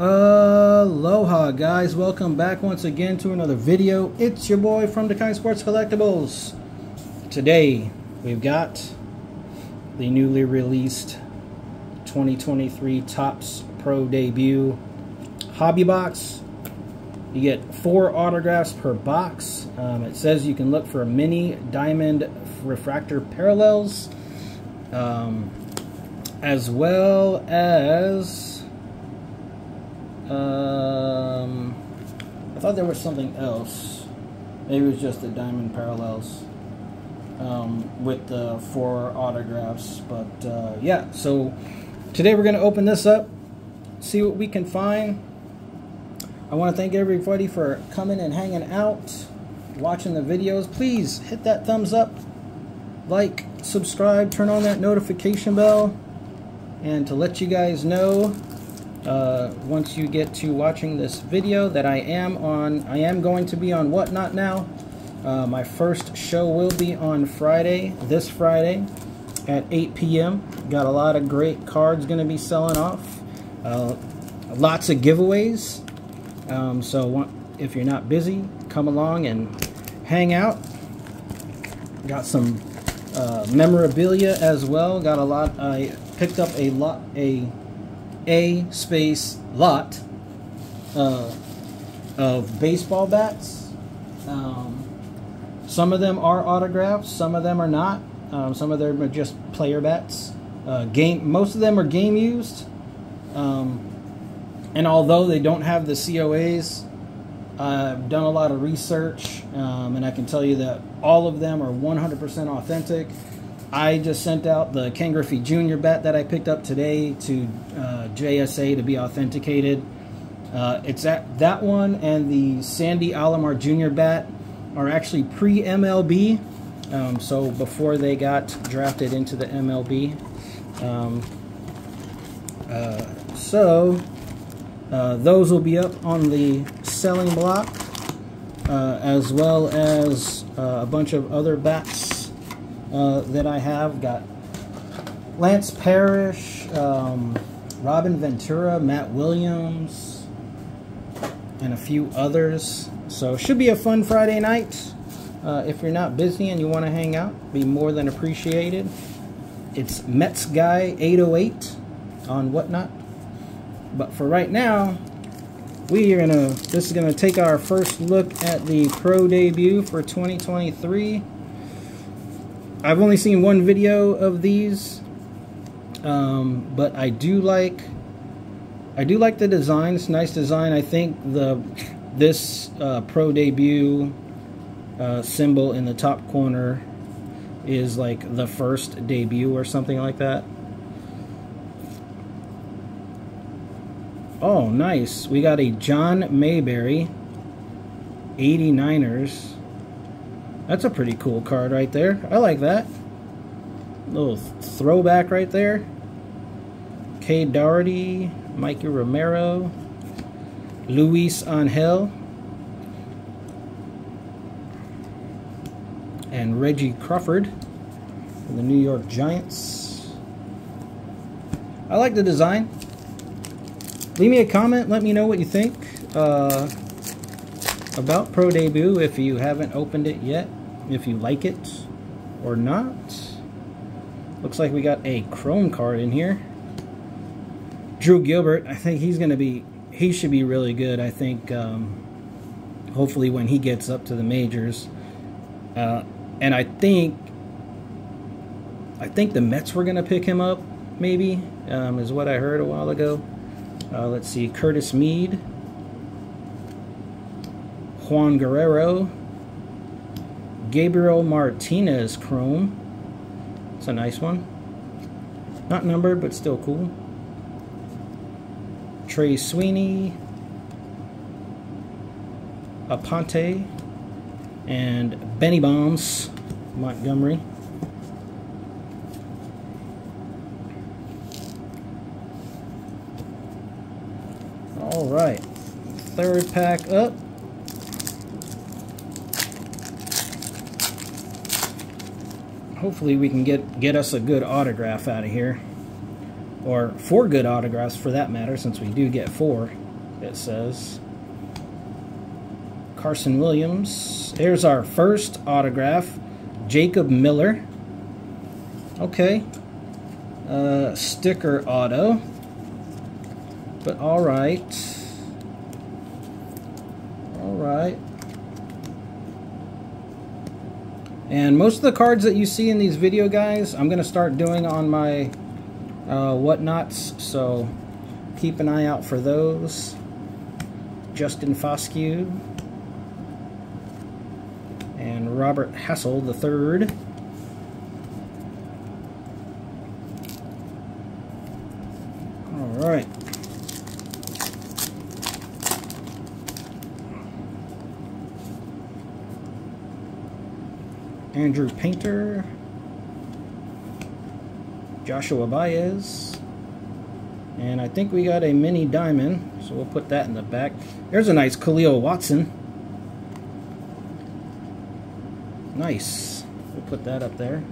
Aloha guys, welcome back once again to another video. It's your boy from Dakine Sports Collectibles. Today we've got the newly released 2023 Topps Pro debut hobby box. You get four autographs per box. Um, it says you can look for mini diamond refractor parallels um, as well as um, I thought there was something else. Maybe it was just the diamond parallels um, with the four autographs. But uh, yeah, so today we're going to open this up, see what we can find. I want to thank everybody for coming and hanging out, watching the videos. Please hit that thumbs up, like, subscribe, turn on that notification bell, and to let you guys know uh, once you get to watching this video that I am on, I am going to be on Whatnot now. Uh, my first show will be on Friday, this Friday at 8 p.m. Got a lot of great cards going to be selling off. Uh, lots of giveaways. Um, so if you're not busy, come along and hang out. Got some uh, memorabilia as well. Got a lot. I picked up a lot. A a space lot uh, of baseball bats. Um, some of them are autographs, some of them are not. Um, some of them are just player bats. Uh, game, most of them are game used. Um, and although they don't have the COAs, I've done a lot of research, um, and I can tell you that all of them are 100% authentic. I just sent out the Ken Griffey Jr. bat that I picked up today to uh, JSA to be authenticated. Uh, it's at that one and the Sandy Alomar Jr. bat are actually pre-MLB, um, so before they got drafted into the MLB. Um, uh, so uh, those will be up on the selling block, uh, as well as uh, a bunch of other bats uh, that I have. Got Lance Parrish, um, Robin Ventura, Matt Williams, and a few others. So it should be a fun Friday night. Uh, if you're not busy and you want to hang out, be more than appreciated. It's Mets Guy 808 on Whatnot. But for right now, we are gonna. This is gonna take our first look at the pro debut for 2023. I've only seen one video of these, um, but I do like I do like the design. It's nice design. I think the this uh, pro debut uh, symbol in the top corner is like the first debut or something like that. Oh, nice. We got a John Mayberry 89ers that's a pretty cool card right there. I like that. Little throwback right there. Cade Doughty, Mikey Romero, Luis Angel, and Reggie Crawford from the New York Giants. I like the design. Leave me a comment. Let me know what you think uh, about Pro Debut if you haven't opened it yet if you like it or not. Looks like we got a Chrome card in here. Drew Gilbert, I think he's going to be, he should be really good. I think, um, hopefully when he gets up to the majors. Uh, and I think, I think the Mets were going to pick him up, maybe, um, is what I heard a while ago. Uh, let's see, Curtis Mead, Juan Guerrero, Gabriel Martinez Chrome. It's a nice one. Not numbered, but still cool. Trey Sweeney. Aponte. And Benny Bombs Montgomery. All right. Third pack up. Hopefully we can get get us a good autograph out of here or four good autographs for that matter since we do get four it says. Carson Williams. Here's our first autograph. Jacob Miller. Okay. Uh, sticker auto. But alright. Alright. And most of the cards that you see in these video guys, I'm going to start doing on my uh, whatnots, so keep an eye out for those. Justin Foscue and Robert Hassell the third. All right. Andrew Painter, Joshua Baez, and I think we got a mini diamond, so we'll put that in the back. There's a nice Khalil Watson. Nice. We'll put that up there.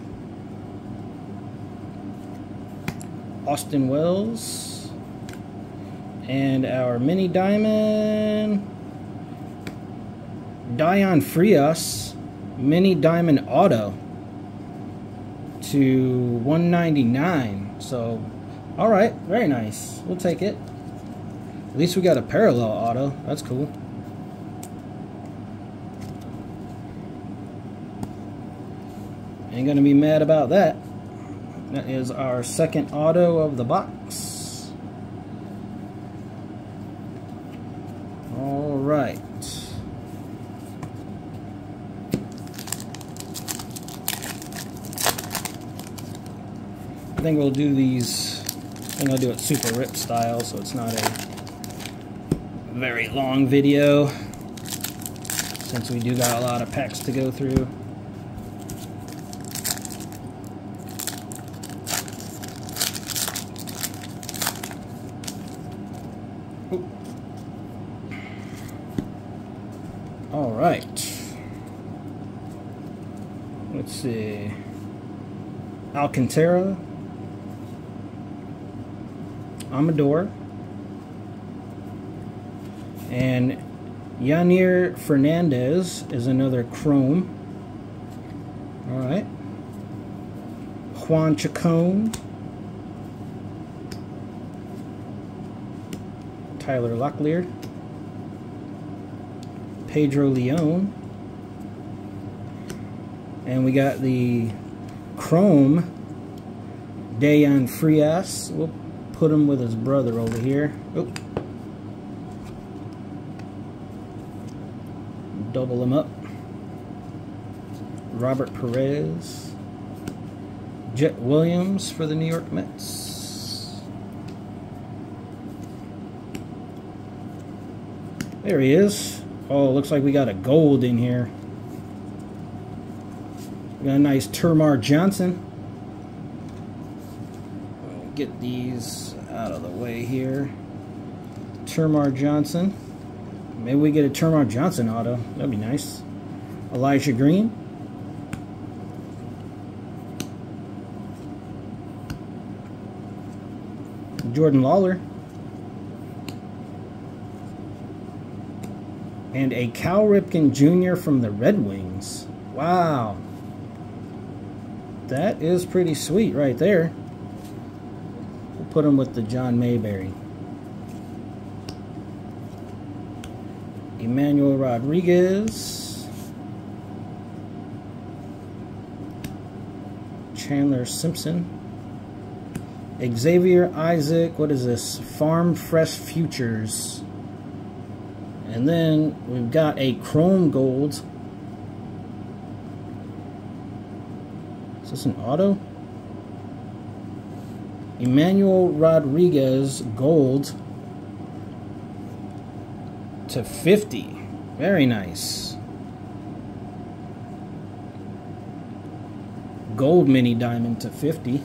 Austin Wells. And our mini diamond. Dayan Frias mini diamond auto to 199 so all right very nice. We'll take it. At least we got a parallel auto. That's cool. Ain't gonna be mad about that. That is our second auto of the box all right think we'll do these, I think I'll do it super rip style so it's not a very long video since we do got a lot of packs to go through. All right. Let's see. Alcantara, Amador, and Yainer Fernandez is another Chrome. All right. Juan Chacon. Tyler Locklear. Pedro Leon. And we got the Chrome Dayan Frias. We'll put him with his brother over here. Oop. Double him up. Robert Perez. Jett Williams for the New York Mets. There he is. Oh, looks like we got a gold in here. We got a nice Termarr Johnson get these out of the way here. Termarr Johnson. Maybe we get a Termarr Johnson auto. That'd be nice. Elijah Green. Jordan Lawlar. And a Cal Ripken Jr. from the Red Wings. Wow. That is pretty sweet right there put him with the John Mayberry. Emmanuel Rodriguez. Chandler Simpson. Xavier Isaac. What is this? Farm Fresh Futures. And then we've got a Chrome Gold. Is this an auto? Emmanuel Rodriguez gold to 50. Very nice. Gold mini diamond to 50.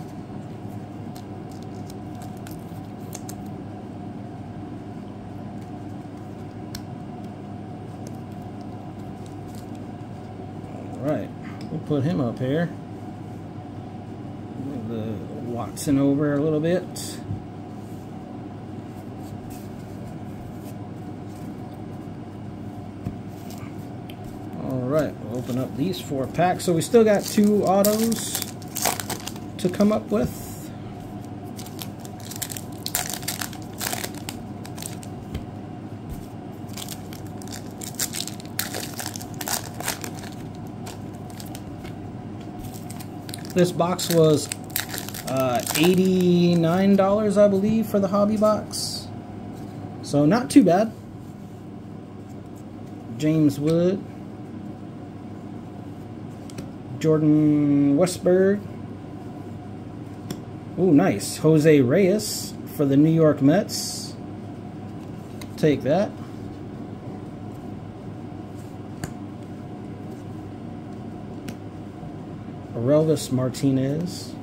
All right, we'll put him up here. Watson over a little bit. Alright, we'll open up these four packs. So we still got two autos to come up with. This box was uh, $89, I believe, for the hobby box. So not too bad. James Wood. Jordan Westburg. Ooh, nice. Jose Reyes for the New York Mets. Take that. Orelvis Martinez.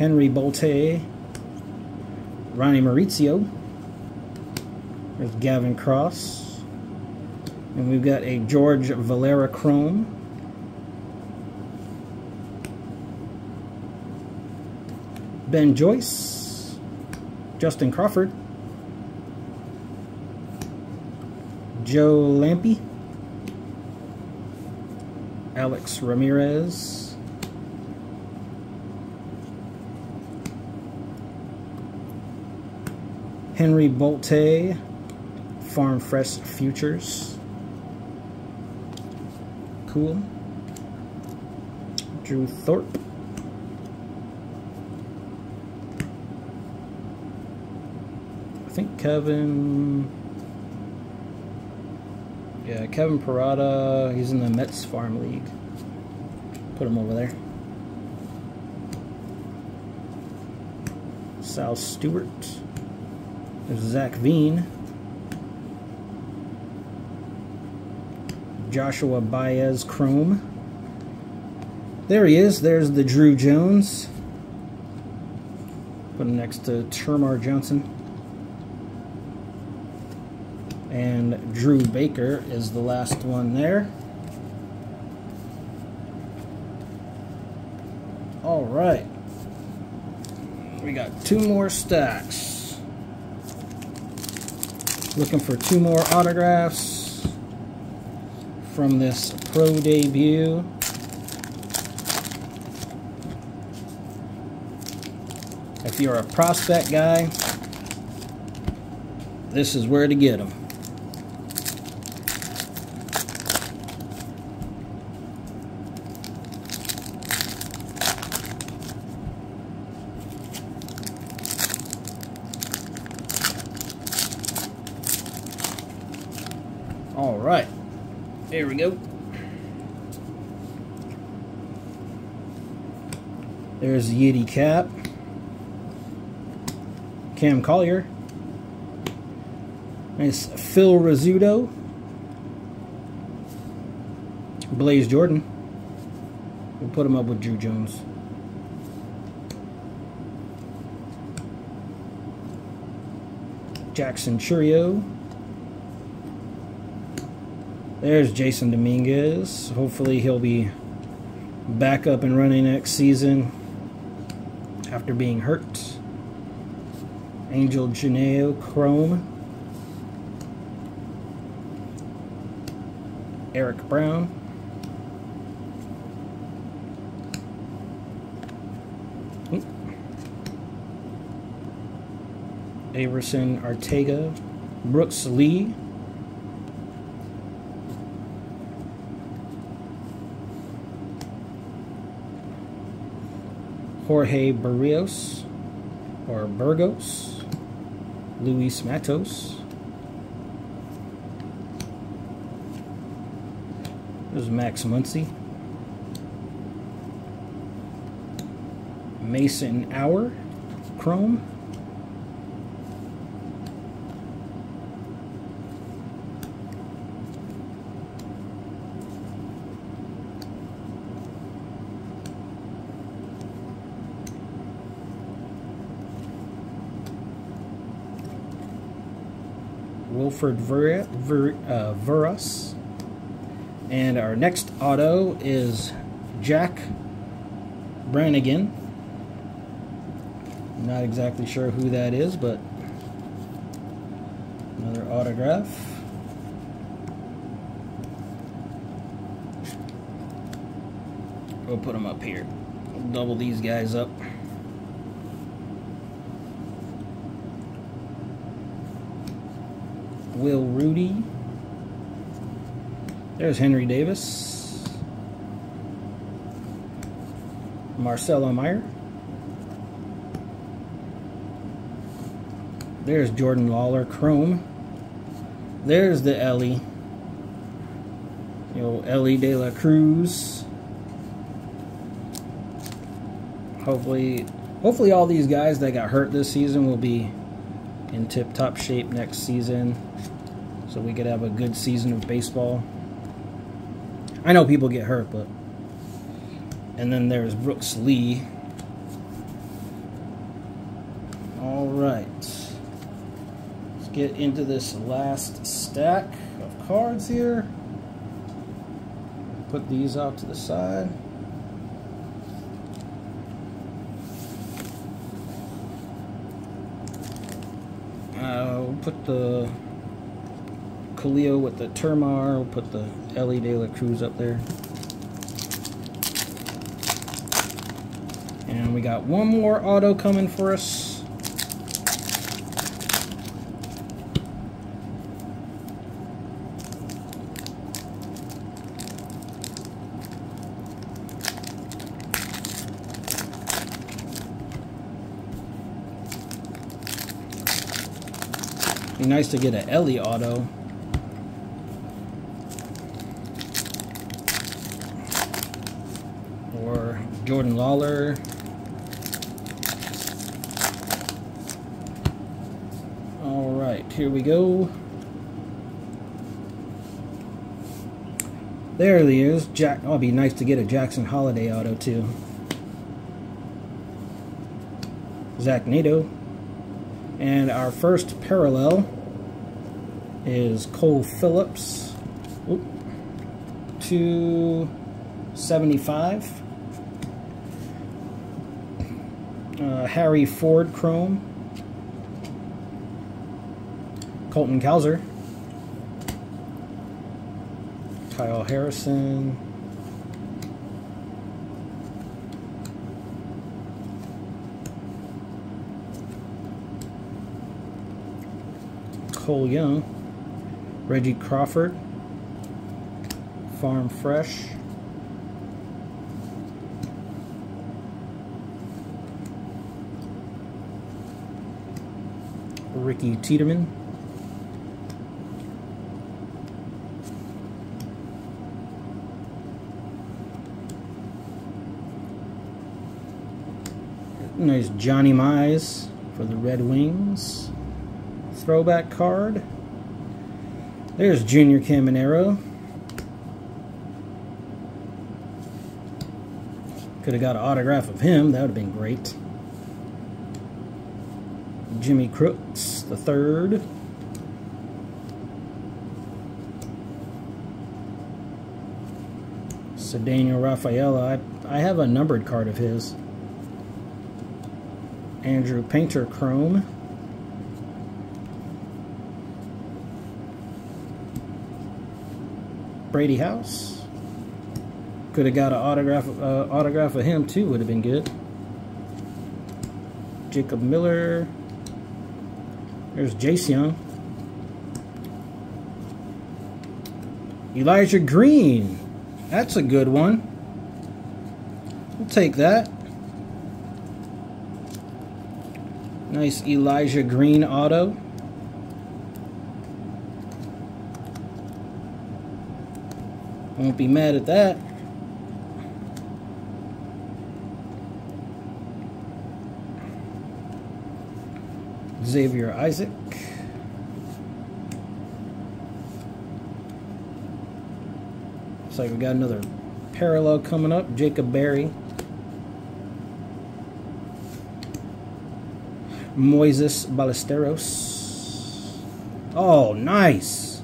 Henry Bolte. Ronny Mauricio. There's Gavin Cross. And we've got a George Valera Chrome. Ben Joyce. Justin Crawford. Joe Lampe. Alex Ramirez. Henry Bolte, Farm Fresh Futures. Cool. Drew Thorpe. I think Kevin yeah, Kevin Parada, he's in the Mets Farm League. Put him over there. Sal Stewart. There's Zach Veen. Joshua Baez Chrome. There he is. There's the Drew Jones. Put him next to Termarr Johnson. And Drew Baker is the last one there. All right. We got two more stacks. Looking for two more autographs from this pro debut. If you're a prospect guy, this is where to get them. All right, there we go. There's Yeti Cap. Cam Collier. Nice Phil Rizzuto. Blaze Jordan. We'll put him up with Drew Jones. Jackson Chourio. There's Jasson Dominguez. Hopefully he'll be back up and running next season after being hurt. Angel Genao Chrome. Eric Brown. Aeverson Arteaga. Brooks Lee. Jorge Barrios or Burgos, Luis Matos. There's Max Muncy. Mason Auer, Chrome. Wilfred uh, Veras. And our next auto is Jack Brannigan. I'm not exactly sure who that is, but another autograph. We'll put them up here. We'll double these guys up. Will Rudy. There's Henry Davis. Marcelo Meyer. There's Jordan Lawlar Chrome. There's the Elly. You know, Elly De La Cruz. Hopefully, hopefully all these guys that got hurt this season will be in tip-top shape next season so we could have a good season of baseball. I know people get hurt, but and then there's Brooks Lee. All right. Let's get into this last stack of cards here. Put these out to the side. Uh, we'll put the Khalil with the Termarr. We'll put the Elly De La Cruz up there. And we got one more auto coming for us. Be nice to get an Elly auto. Or Jordan Lawlar. All right, here we go. There he is. Jack. Oh, it'd be nice to get a Jackson Holliday auto too. Zach Neto. And our first parallel is Cole Phillips. Oop, 275. Uh, Harry Ford Chrome. Colton Cowser. Kyle Harrison. Cole Young, Reggie Crawford, Farm Fresh, Ricky Tiedemann, Nice Johnny Mize for the Red Wings. Throwback card. There's Junior Caminero. Could have got an autograph of him. That would have been great. Jimmy Crooks, the third. So Daniel Rafaela. I, I have a numbered card of his. Andrew Painter Chrome. Brady House. Could have got an autograph, uh, autograph of him too. Would have been good. Jacob Miller. There's Jace Jung. Elijah Green. That's a good one. We'll take that. Nice Elijah Green auto. Won't be mad at that. Xavier Isaac. Looks like we got another parallel coming up. Jacob Berry. Moises Ballesteros. Oh, nice.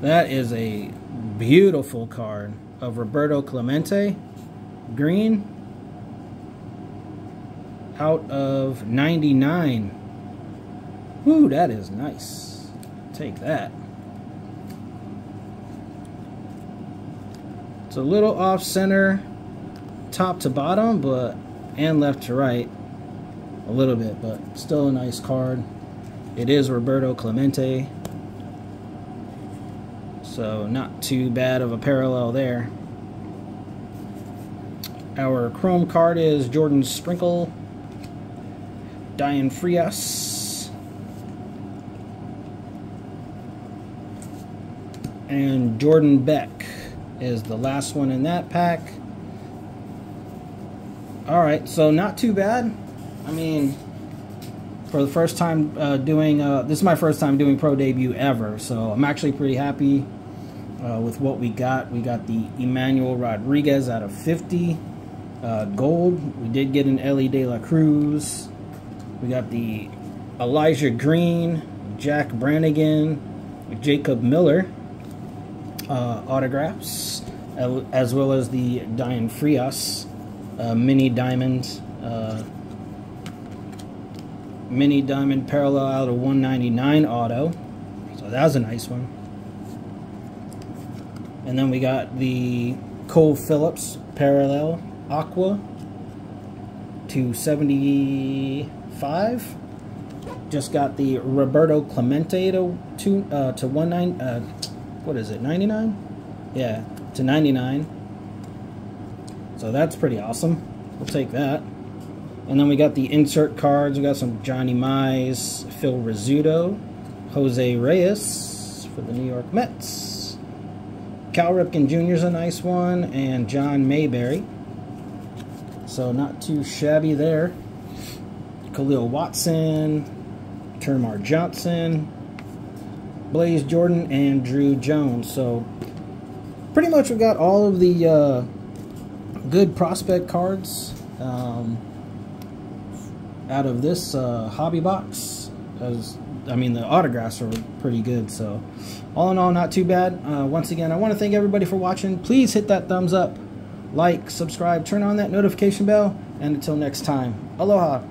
That is a beautiful card of Roberto Clemente. Green. Out of 99. Woo, that is nice. Take that. It's a little off center, top to bottom, but and left to right a little bit, but still a nice card. It is Roberto Clemente. So not too bad of a parallel there. Our Chrome card is Jordan Sprinkle, Dayan Frias, and Jordan Beck is the last one in that pack. Alright, so not too bad. I mean, for the first time uh, doing, uh, this is my first time doing pro debut ever, so I'm actually pretty happy uh, with what we got. We got the Emmanuel Rodriguez out of 50 uh, gold. We did get an Elly De La Cruz. We got the Elijah Green, Jack Brannigan, Jacob Miller uh, autographs, as well as the Dayan Frias uh, mini diamond. Uh, mini diamond parallel out of 199 auto. So that was a nice one. And then we got the Cole Phillips parallel aqua to 75. Just got the Roberto Clemente to to uh, to one nine. Uh, what is it? 99? Yeah, to 99. So that's pretty awesome. We'll take that. And then we got the insert cards. We got some Johnny Mize, Phil Rizzuto, Jose Reyes for the New York Mets. Cal Ripken Jr. is a nice one, and John Mayberry. So not too shabby there. Khalil Watson, Termarr Johnson, Blaze Jordan, and Drew Jones. So pretty much we've got all of the uh, good prospect cards um, out of this uh, hobby box. As I mean, the autographs are pretty good. So all in all, not too bad. Uh, once again, I want to thank everybody for watching. Please hit that thumbs up, like, subscribe, turn on that notification bell, and until next time, aloha.